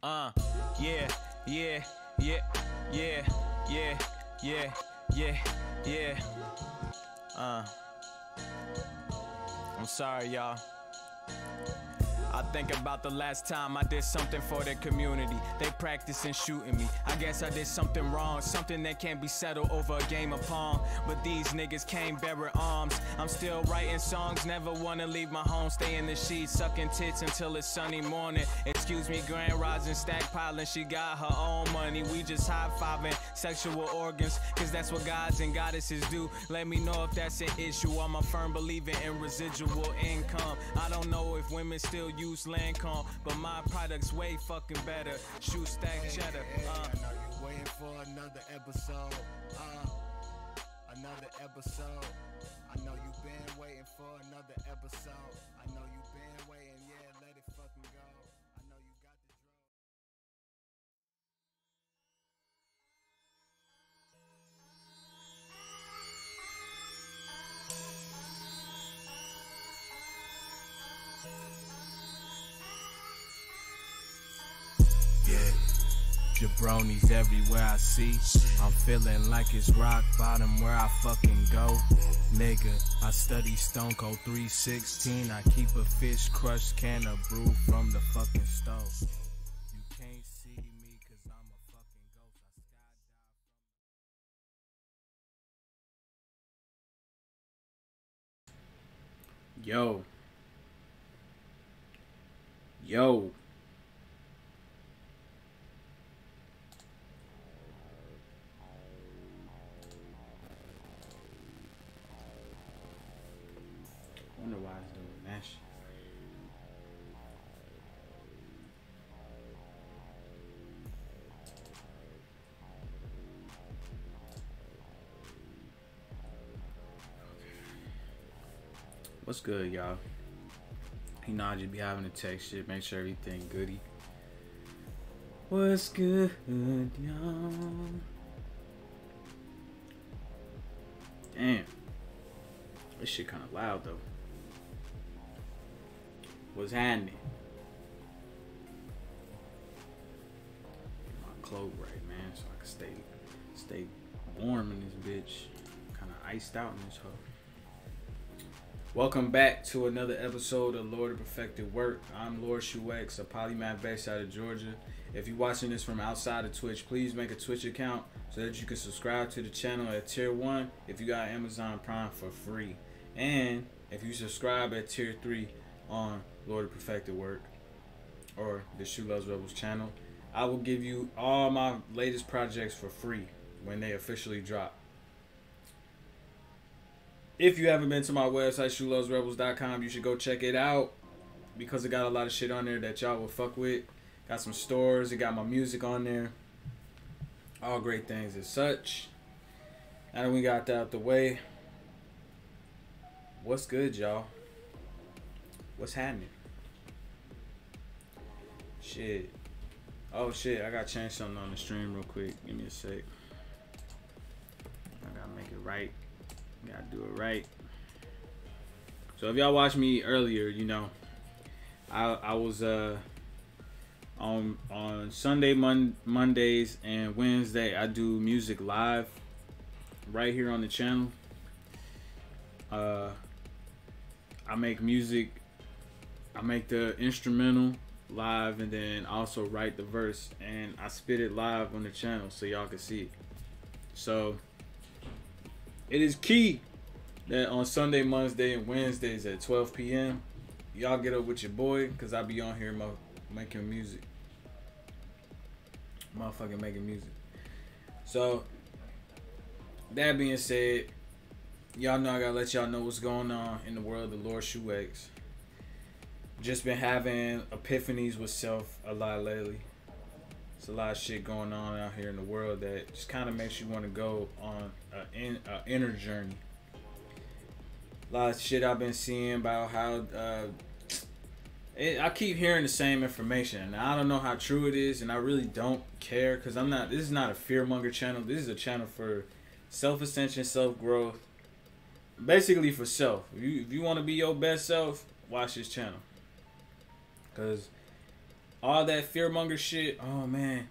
Uh, yeah, yeah, yeah, yeah, yeah, yeah, yeah, yeah. Uh, I'm sorry, y'all. I think about the last time I did something for the community. They practicing shooting me. I guess I did something wrong, something that can't be settled over a game of pong. But these niggas came bearing arms. I'm still writing songs, never wanna leave my home. Stay in the sheets, sucking tits until it's sunny morning. Excuse me, grand rising, stack piling. She got her own money. We just high fiving sexual organs, cause that's what gods and goddesses do. Let me know if that's an issue. I'm a firm believer in residual income. I don't know if women still use Lancome, but my product's way fucking better. Shoe stack cheddar. Uh. I know you waiting for another episode. Uh, another episode. I know you've been waiting for another episode. I know you've been waiting, Jabronis everywhere I see. I'm feeling like it's rock bottom where I fucking go. Nigga, I study Stone Cold 316. I keep a fish crushed can of brew from the fucking stove. You can't see me cause I'm a fucking ghost. I skydive Yo. Yo. What's good, y'all? You know I just be having to text shit, make sure everything goody. What's good, y'all? Damn. This shit kinda loud though. What's happening? My cloak right, man, so I can stay stay warm in this bitch. Kinda iced out in this hoe. Welcome back to another episode of Lord of Perfected Work. I'm Lord Shu X, a polymath based out of Georgia. If you're watching this from outside of Twitch, please make a Twitch account so that you can subscribe to the channel at tier 1 if you got Amazon Prime for free. And if you subscribe at tier 3 on Lord of Perfected Work or the Shu Loves Rebels channel, I will give you all my latest projects for free when they officially drop. If you haven't been to my website, shulovesrebels.com, you should go check it out because it got a lot of shit on there that y'all will fuck with. Got some stores, it got my music on there. All great things as such. That we got that out the way, what's good, y'all? What's happening? Shit. Oh shit, I gotta change something on the stream real quick. Give me a sec. I gotta make it right. Gotta do it right. So if y'all watched me earlier, you know, I I was uh on on Sunday, Mon- Mondays, and Wednesday I do music live right here on the channel. Uh, I make music. I make the instrumental live, and then also write the verse, and I spit it live on the channel so y'all can see it. So it is key that on Sunday, Monday, and Wednesdays at 12 p.m. Y'all get up with your boy, cause I be on here making music, motherfucking making music. So that being said, y'all know I gotta let y'all know what's going on in the world of Lord Shu X. Just been having epiphanies with self a lot lately. It's a lot of shit going on out here in the world that just kind of makes you want to go on an inner journey. A lot of shit I've been seeing about how uh, it, I keep hearing the same information, and I don't know how true it is, and I really don't care because I'm not. This is not a fearmonger channel. This is a channel for self ascension, self growth, basically for self. If you if you want to be your best self, watch this channel. Cause all that fearmonger shit. Oh man,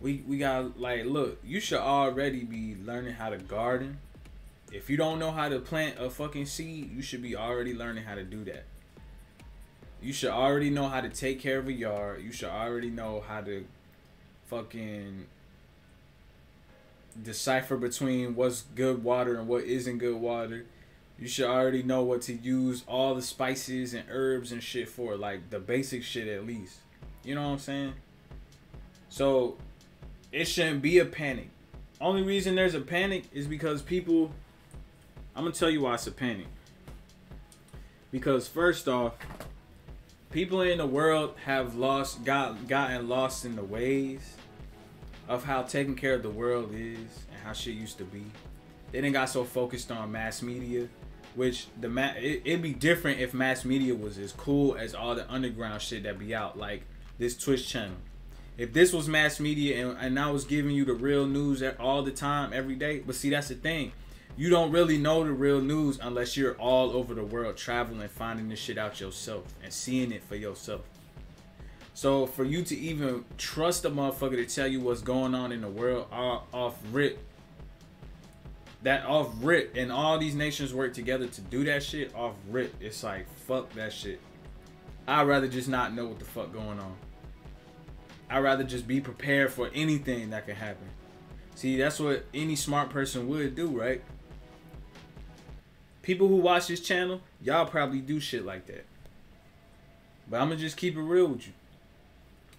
we we got like look. You should already be learning how to garden. If you don't know how to plant a fucking seed, you should be already learning how to do that. You should already know how to take care of a yard. You should already know how to fucking decipher between what's good water and what isn't good water. You should already know what to use all the spices and herbs and shit for, like the basic shit at least. You know what I'm saying? So it shouldn't be a panic. Only reason there's a panic is because people I'm gonna tell you why it's a panic. Because first off, people in the world have lost got gotten lost in the ways of how taking care of the world is and how shit used to be. They didn't got so focused on mass media, which the ma- it, it'd be different if mass media was as cool as all the underground shit that be out, like this Twitch channel. If this was mass media and, and I was giving you the real news all the time, every day, but see that's the thing, you don't really know the real news unless you're all over the world traveling, finding this shit out yourself and seeing it for yourself. So for you to even trust a motherfucker to tell you what's going on in the world off rip, that off rip, and all these nations work together to do that shit off rip, it's like fuck that shit. I'd rather just not know what the fuck going on. I'd rather just be prepared for anything that can happen. See, that's what any smart person would do, right? People who watch this channel, y'all probably do shit like that. But I'm gonna just keep it real with you.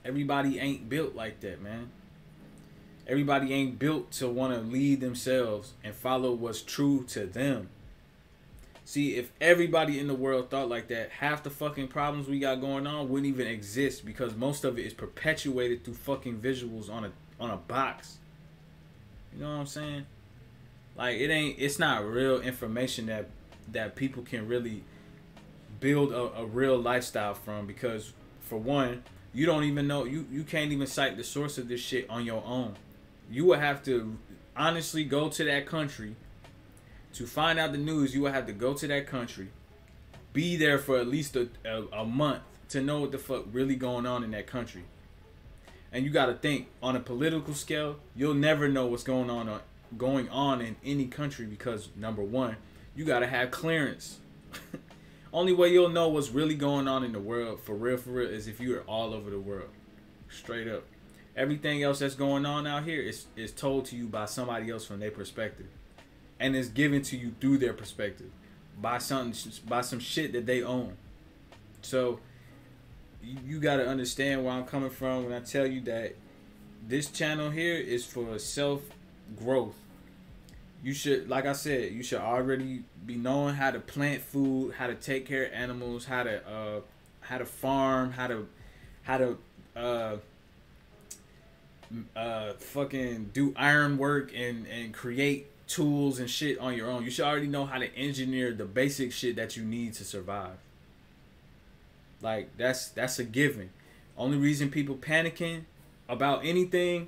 Everybody ain't built like that, man. Everybody ain't built to want to lead themselves and follow what's true to them. See, if everybody in the world thought like that, half the fucking problems we got going on wouldn't even exist because most of it is perpetuated through fucking visuals on a on a box. You know what I'm saying? Like it ain't it's not real information that that people can really build a, a real lifestyle from because for one, you don't even know you you can't even cite the source of this shit on your own. You will have to honestly go to that country to find out the news. You will have to go to that country, be there for at least a, a, a month to know what the fuck really going on in that country. And you got to think on a political scale, you'll never know what's going on uh, going on in any country because number one, you got to have clearance. Only way you'll know what's really going on in the world for real, for real, is if you are all over the world, straight up. Everything else that's going on out here is is told to you by somebody else from their perspective, and is given to you through their perspective, by something by some shit that they own. So you, you got to understand where I'm coming from when I tell you that this channel here is for self growth you should like i said you should already be knowing how to plant food how to take care of animals how to uh how to farm how to how to uh uh fucking do iron work and and create tools and shit on your own you should already know how to engineer the basic shit that you need to survive like that's that's a given only reason people panicking about anything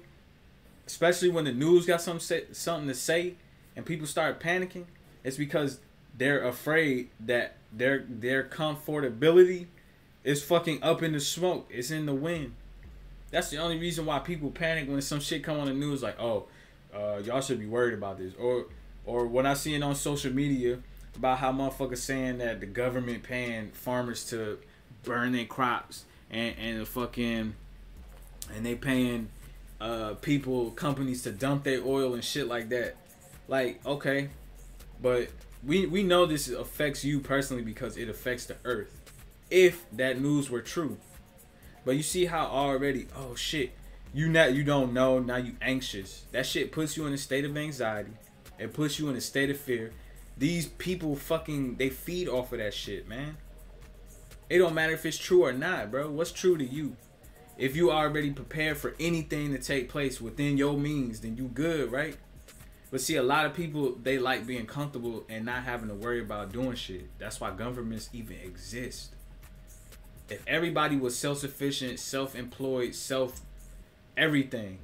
especially when the news got some say, something to say and people start panicking, it's because they're afraid that their their comfortability is fucking up in the smoke. It's in the wind. That's the only reason why people panic when some shit come on the news like, oh, uh, y'all should be worried about this. Or or when I see it on social media about how motherfuckers saying that the government paying farmers to burn their crops and, and the fucking and they paying uh, people companies to dump their oil and shit like that. Like, okay, but we we know this affects you personally because it affects the earth. If that news were true. But you see how already, oh shit, you not you don't know, now you anxious. That shit puts you in a state of anxiety. It puts you in a state of fear. These people fucking they feed off of that shit, man. It don't matter if it's true or not, bro. What's true to you? If you already prepared for anything to take place within your means, then you good, right? But see, a lot of people they like being comfortable and not having to worry about doing shit. That's why governments even exist. If everybody was self-sufficient, self-employed, self everything,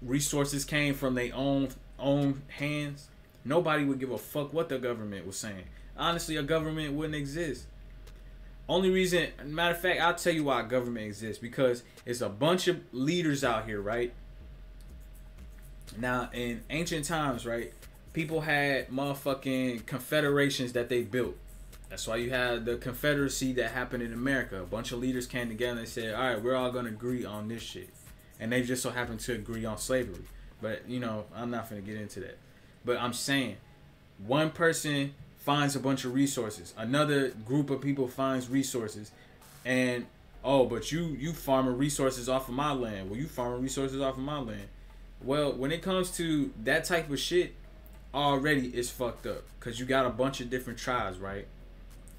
resources came from their own own hands, nobody would give a fuck what the government was saying. Honestly, a government wouldn't exist. only reason, matter of fact, I'll tell you why government exists because it's a bunch of leaders out here, right? Now, in ancient times, right, people had motherfucking confederations that they built. That's why you had the Confederacy that happened in America. A bunch of leaders came together and said, "All right, we're all gonna agree on this shit," and they just so happened to agree on slavery. But you know, I'm not gonna get into that. But I'm saying, one person finds a bunch of resources, another group of people finds resources, and oh, but you you farming resources off of my land. Well, you farming resources off of my land. Well, when it comes to that type of shit, already it's fucked up because you got a bunch of different tribes, right?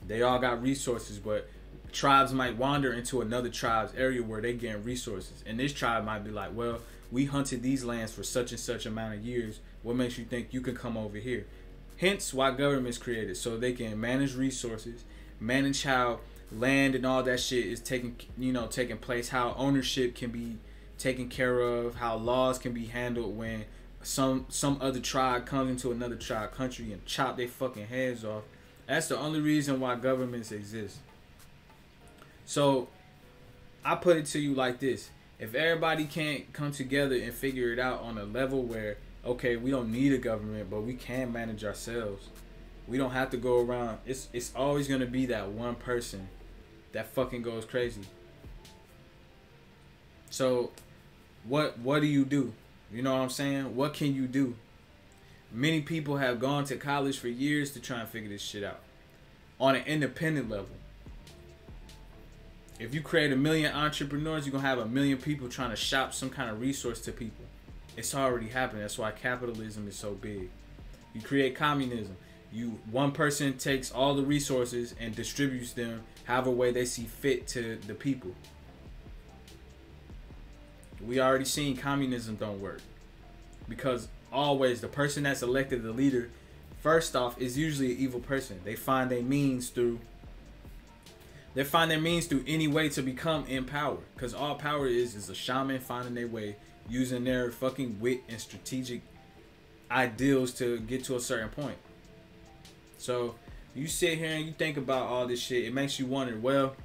They all got resources, but tribes might wander into another tribe's area where they get resources. And this tribe might be like, well, we hunted these lands for such and such amount of years. What makes you think you can come over here? Hence why government's created so they can manage resources, manage how land and all that shit is taking you know taking place, how ownership can be taken care of, how laws can be handled when some some other tribe comes into another tribe country and chop their fucking heads off that's the only reason why governments exist. So I put it to you like this. If everybody can't come together and figure it out on a level where, okay, we don't need a government, but we can manage ourselves. We don't have to go around. It's it's always gonna be that one person that fucking goes crazy. So what what do you do? You know what I'm saying? What can you do? Many people have gone to college for years to try and figure this shit out on an independent level. If you create a million entrepreneurs, you're gonna have a million people trying to shop some kind of resource to people. It's already happening. That's why capitalism is so big. You create communism. You one person takes all the resources and distributes them however way they see fit to the people. We already seen communism don't work because always the person that's elected the leader first off is usually an evil person. They find their means through they find their means through any way to become in power. Because all power is is a shaman finding their way using their fucking wit and strategic ideals to get to a certain point. So you sit here and you think about all this shit it makes you wonder well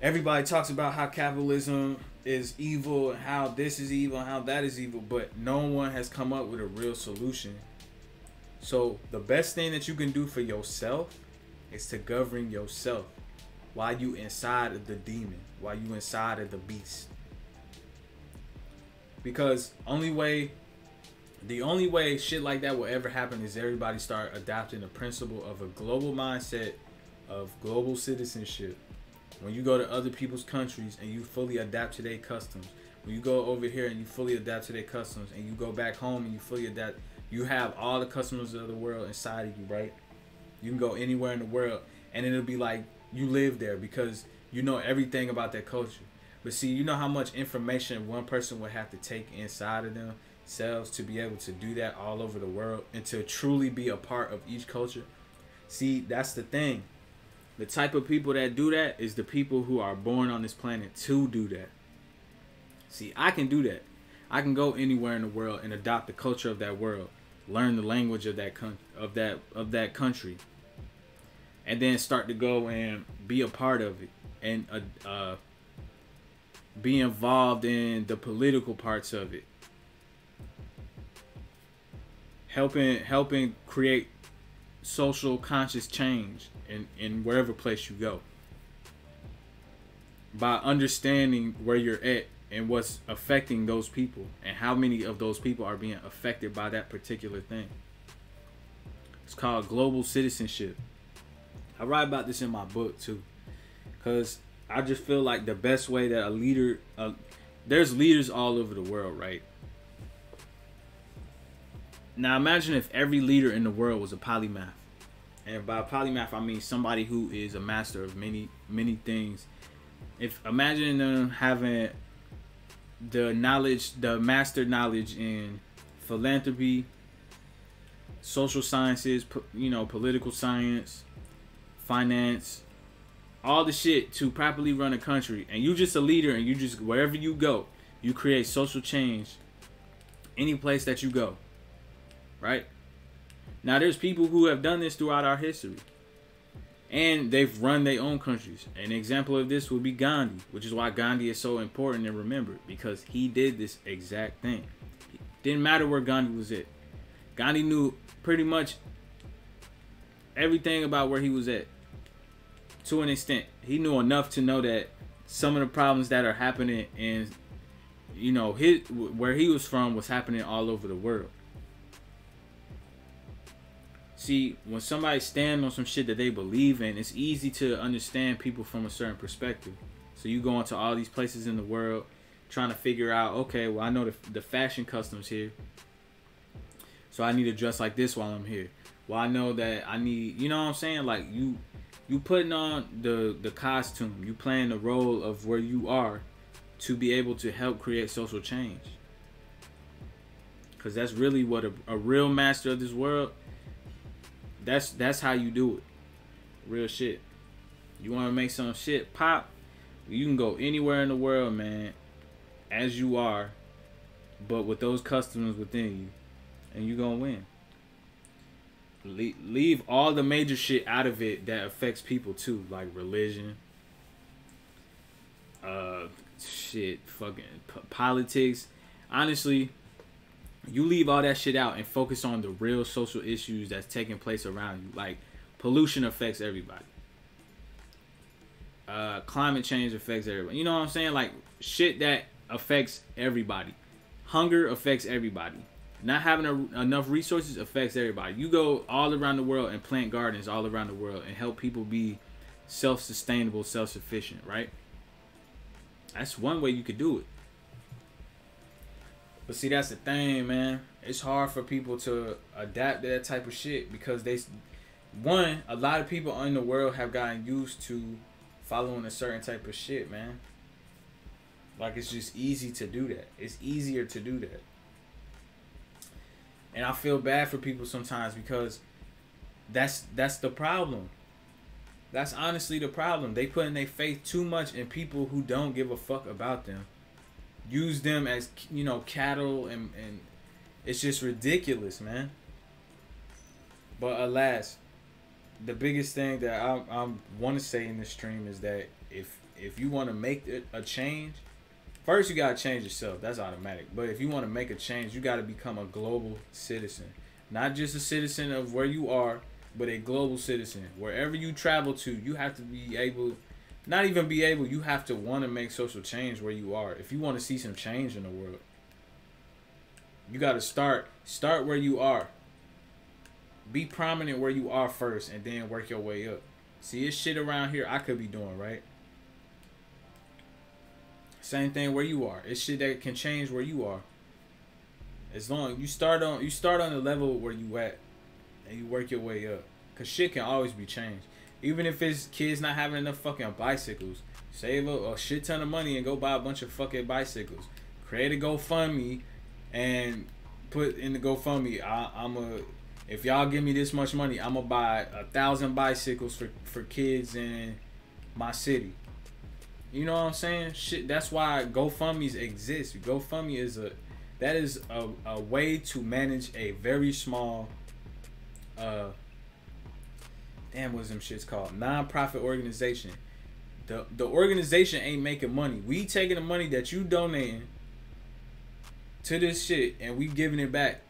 everybody talks about how capitalism is evil how this is evil how that is evil, but no one has come up with a real solution. So the best thing that you can do for yourself is to govern yourself while you inside of the demon, while you inside of the beast. Because only way the only way shit like that will ever happen is everybody start adopting the principle of a global mindset of global citizenship when you go to other people's countries and you fully adapt to their customs, when you go over here and you fully adapt to their customs, and you go back home and you fully adapt, you have all the customs of the world inside of you, right? You can go anywhere in the world, and it'll be like you live there because you know everything about that culture. But see, you know how much information one person would have to take inside of themselves to be able to do that all over the world and to truly be a part of each culture. See, that's the thing the type of people that do that is the people who are born on this planet to do that. See, I can do that. I can go anywhere in the world and adopt the culture of that world, learn the language of that con- of that of that country, and then start to go and be a part of it and uh, uh, be involved in the political parts of it, helping helping create social conscious change in, in wherever place you go. By understanding where you're at and what's affecting those people and how many of those people are being affected by that particular thing. It's called global citizenship. I write about this in my book too. Cause I just feel like the best way that a leader uh, there's leaders all over the world, right? Now imagine if every leader in the world was a polymath. And by polymath, I mean somebody who is a master of many, many things. If imagine them having the knowledge, the master knowledge in philanthropy, social sciences, you know, political science, finance, all the shit to properly run a country. And you just a leader and you just, wherever you go, you create social change any place that you go. Right? Now, there's people who have done this throughout our history. and they've run their own countries. An example of this would be Gandhi, which is why Gandhi is so important and remembered because he did this exact thing. It didn't matter where Gandhi was at. Gandhi knew pretty much everything about where he was at to an extent. He knew enough to know that some of the problems that are happening in you know his where he was from was happening all over the world. See, when somebody stand on some shit that they believe in, it's easy to understand people from a certain perspective. So you go into all these places in the world trying to figure out, okay, well I know the, the fashion customs here. So I need to dress like this while I'm here. Well, I know that I need, you know what I'm saying? Like you you putting on the the costume, you playing the role of where you are to be able to help create social change. Cause that's really what a, a real master of this world that's that's how you do it. Real shit. You want to make some shit pop? You can go anywhere in the world, man, as you are, but with those customers within you, and you're gonna win. Le- leave all the major shit out of it that affects people too, like religion, uh, shit, fucking politics. Honestly, you leave all that shit out and focus on the real social issues that's taking place around you. Like pollution affects everybody. Uh, climate change affects everybody. You know what I'm saying? Like shit that affects everybody. Hunger affects everybody. Not having a, enough resources affects everybody. You go all around the world and plant gardens all around the world and help people be self-sustainable, self-sufficient, right? That's one way you could do it. But see, that's the thing, man. It's hard for people to adapt to that type of shit because they, one, a lot of people in the world have gotten used to following a certain type of shit, man. Like it's just easy to do that. It's easier to do that. And I feel bad for people sometimes because that's that's the problem. That's honestly the problem. They put in their faith too much in people who don't give a fuck about them use them as you know cattle and and it's just ridiculous, man. But alas, the biggest thing that I, I want to say in this stream is that if if you want to make a change, first you gotta change yourself. That's automatic. But if you want to make a change, you gotta become a global citizen, not just a citizen of where you are, but a global citizen. Wherever you travel to, you have to be able not even be able, you have to want to make social change where you are. If you want to see some change in the world, you got to start start where you are. Be prominent where you are first and then work your way up. See, it's shit around here I could be doing, right? Same thing where you are. It's shit that can change where you are. As long you start on you start on the level where you at and you work your way up. Cause shit can always be changed. Even if it's kids not having enough fucking bicycles, save a, a shit ton of money and go buy a bunch of fucking bicycles. Create a GoFundMe and put in the GoFundMe. I, I'm a if y'all give me this much money, I'm gonna buy a thousand bicycles for for kids in my city. You know what I'm saying? Shit, that's why GoFundMe's exist. GoFundMe is a that is a, a way to manage a very small uh damn what's them shits called non-profit organization. The the organization ain't making money. We taking the money that you donating to this shit and we giving it back.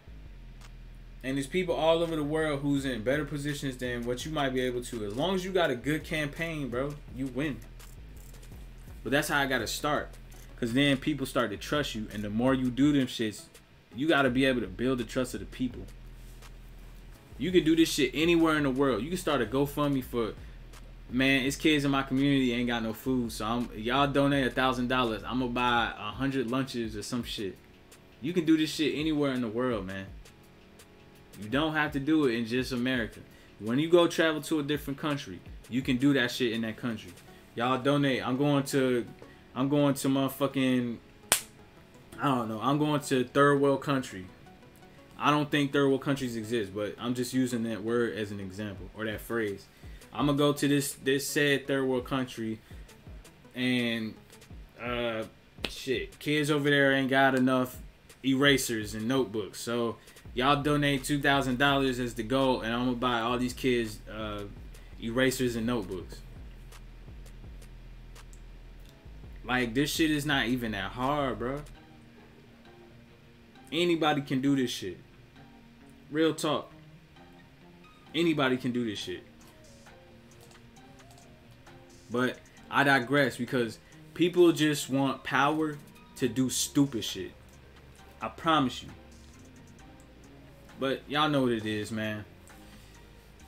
And there's people all over the world who's in better positions than what you might be able to. As long as you got a good campaign bro you win. But that's how i gotta start. Because then people start to trust you and the more you do them shits you gotta be able to build the trust of the people you can do this shit anywhere in the world. You can start a GoFundMe for man, it's kids in my community ain't got no food, so I'm y'all donate a thousand dollars. I'm gonna buy a hundred lunches or some shit. You can do this shit anywhere in the world, man. You don't have to do it in just America. When you go travel to a different country, you can do that shit in that country. Y'all donate. I'm going to I'm going to motherfucking I don't know. I'm going to third world country. I don't think third world countries exist, but I'm just using that word as an example or that phrase. I'm gonna go to this this said third world country, and uh, shit, kids over there ain't got enough erasers and notebooks, so y'all donate two thousand dollars as the goal, and I'm gonna buy all these kids uh, erasers and notebooks. Like this shit is not even that hard, bro. Anybody can do this shit. Real talk. Anybody can do this shit. But I digress because people just want power to do stupid shit. I promise you. But y'all know what it is, man.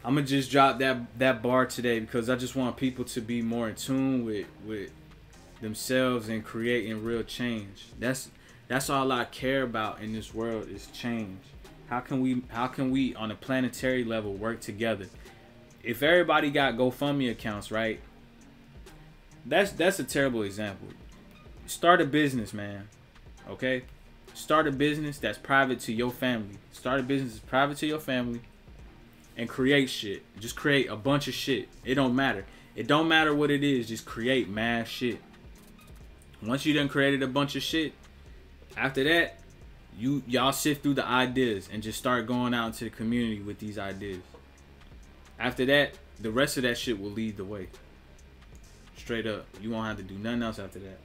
I'm gonna just drop that that bar today because I just want people to be more in tune with with themselves and creating real change. That's that's all I care about in this world is change. How can we how can we on a planetary level work together? If everybody got GoFundMe accounts, right? That's that's a terrible example. Start a business, man. Okay? Start a business that's private to your family. Start a business that's private to your family and create shit. Just create a bunch of shit. It don't matter. It don't matter what it is. Just create mad shit. Once you done created a bunch of shit, after that, you y'all sift through the ideas and just start going out into the community with these ideas. After that, the rest of that shit will lead the way. Straight up, you won't have to do nothing else after that.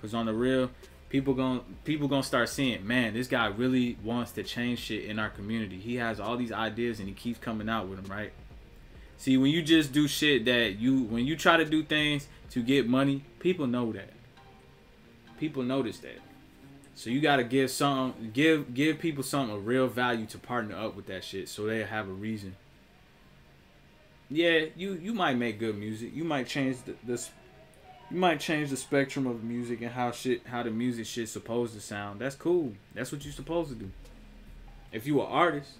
Cause on the real, people going people gonna start seeing, man, this guy really wants to change shit in our community. He has all these ideas and he keeps coming out with them, right? See, when you just do shit that you when you try to do things to get money, people know that. People notice that. So you gotta give some give give people something of real value to partner up with that shit so they have a reason. Yeah, you you might make good music. You might change the, the you might change the spectrum of music and how shit how the music shit supposed to sound. That's cool. That's what you're supposed to do. If you an artist,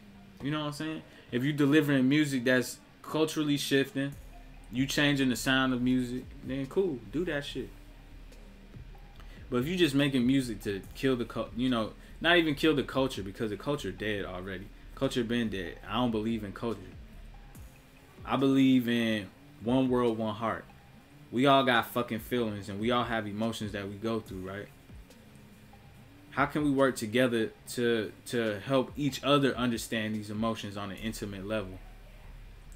you know what I'm saying? If you delivering music that's culturally shifting, you changing the sound of music, then cool, do that shit. But if you just making music to kill the cult, you know, not even kill the culture because the culture dead already. Culture been dead. I don't believe in culture. I believe in one world, one heart we all got fucking feelings and we all have emotions that we go through, right? How can we work together to to help each other understand these emotions on an intimate level?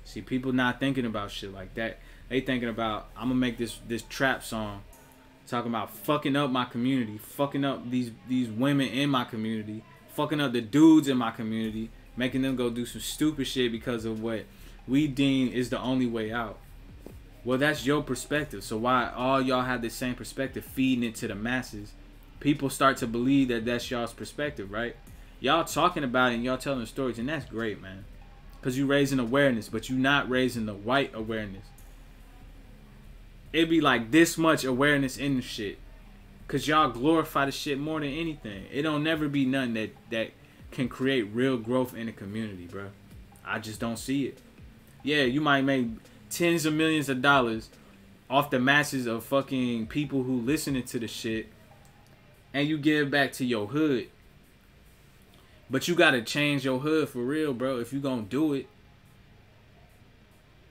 See, people not thinking about shit like that. They thinking about I'm gonna make this this trap song talking about fucking up my community, fucking up these these women in my community, fucking up the dudes in my community, making them go do some stupid shit because of what we deem is the only way out. Well, that's your perspective. So why all y'all have the same perspective, feeding it to the masses? People start to believe that that's y'all's perspective, right? Y'all talking about it and y'all telling stories, and that's great, man. Cause you raising awareness, but you not raising the white awareness. It'd be like this much awareness in the shit. Cause y'all glorify the shit more than anything. It don't never be nothing that that can create real growth in the community, bro. I just don't see it. Yeah, you might make tens of millions of dollars off the masses of fucking people who listening to the shit and you give back to your hood. But you gotta change your hood for real, bro, if you gonna do it.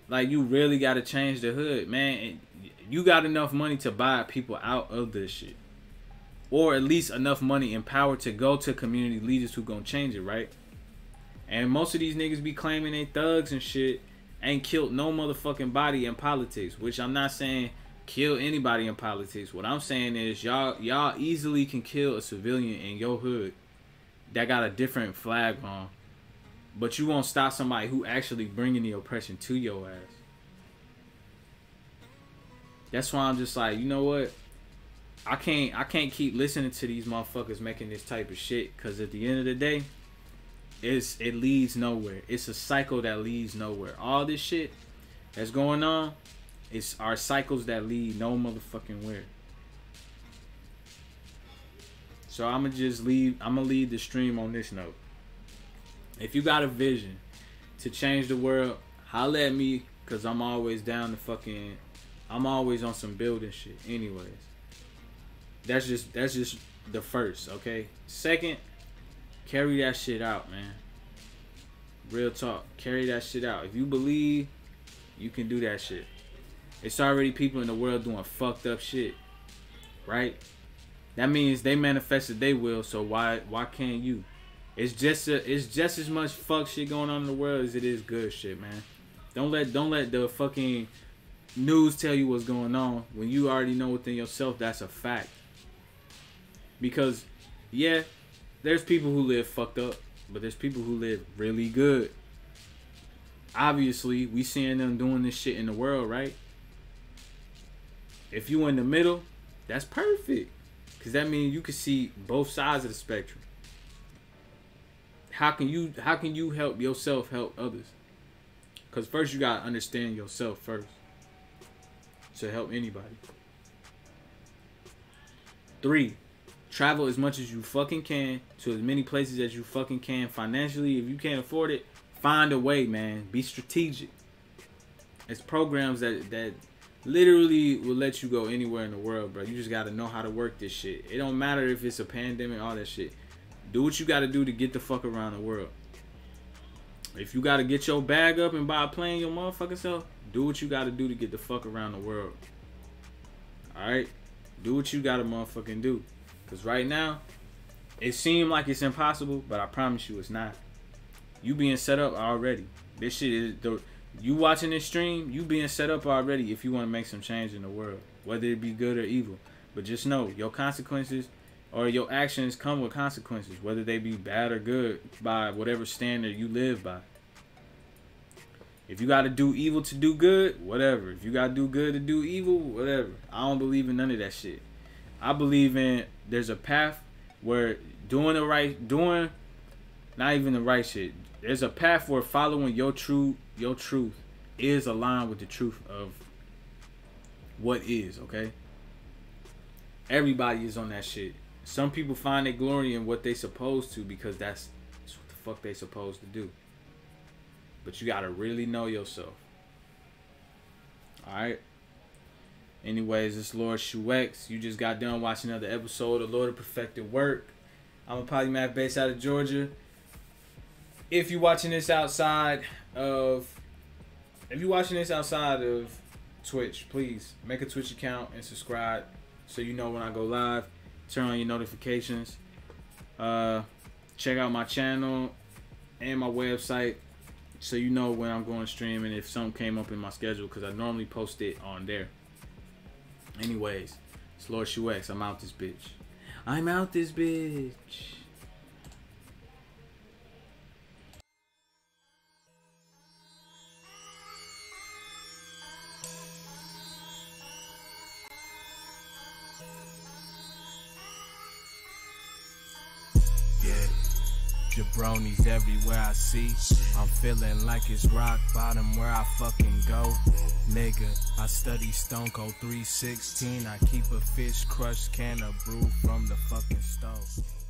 Like you really gotta change the hood, man. You got enough money to buy people out of this shit. Or at least enough money and power to go to community leaders who gonna change it, right? And most of these niggas be claiming they thugs and shit ain't killed no motherfucking body in politics. Which I'm not saying kill anybody in politics. What I'm saying is y'all y'all easily can kill a civilian in your hood that got a different flag on, but you won't stop somebody who actually bringing the oppression to your ass. That's why I'm just like, you know what? I can't I can't keep listening to these motherfuckers making this type of shit because at the end of the day, it's it leads nowhere. It's a cycle that leads nowhere. All this shit that's going on, it's our cycles that lead no motherfucking where. So I'ma just leave I'ma leave the stream on this note. If you got a vision to change the world, holla at me cause I'm always down to fucking I'm always on some building shit anyways. That's just that's just the first, okay? Second, carry that shit out, man. Real talk. Carry that shit out. If you believe, you can do that shit. It's already people in the world doing fucked up shit. Right? That means they manifested they will, so why why can't you? It's just a, it's just as much fuck shit going on in the world as it is good shit, man. Don't let don't let the fucking news tell you what's going on when you already know within yourself that's a fact. Because yeah, there's people who live fucked up, but there's people who live really good. Obviously, we seeing them doing this shit in the world, right? If you in the middle, that's perfect. Cause that means you can see both sides of the spectrum. How can you how can you help yourself help others? Cause first you gotta understand yourself first. To help anybody. Three, travel as much as you fucking can to as many places as you fucking can financially. If you can't afford it, find a way, man. Be strategic. It's programs that that literally will let you go anywhere in the world, bro. You just gotta know how to work this shit. It don't matter if it's a pandemic, all that shit. Do what you gotta do to get the fuck around the world. If you gotta get your bag up and buy a plane your motherfucking self, do what you gotta do to get the fuck around the world. Alright? Do what you gotta motherfucking do. Cause right now, it seemed like it's impossible, but I promise you it's not. You being set up already. This shit is the you watching this stream, you being set up already if you want to make some change in the world, whether it be good or evil. But just know your consequences or your actions come with consequences, whether they be bad or good by whatever standard you live by. If you got to do evil to do good, whatever. If you got to do good to do evil, whatever. I don't believe in none of that shit. I believe in there's a path where doing the right, doing not even the right shit. There's a path where following your true your truth is aligned with the truth of what is, okay? Everybody is on that shit. Some people find their glory in what they supposed to because that's, that's what the fuck they supposed to do. But you gotta really know yourself. Alright? Anyways, this Lord Shu X. You just got done watching another episode of Lord of Perfected Work. I'm a polymath based out of Georgia. If you're watching this outside of if you're watching this outside of Twitch, please make a Twitch account and subscribe so you know when I go live. Turn on your notifications. Uh, check out my channel and my website so you know when I'm going to stream and if something came up in my schedule because I normally post it on there. Anyways, it's Lord Shu X. I'm out this bitch. I'm out this bitch. Jabronis everywhere I see. I'm feeling like it's rock bottom where I fucking go. Nigga, I study Stone Cold 316. I keep a fish crushed can of brew from the fucking stove.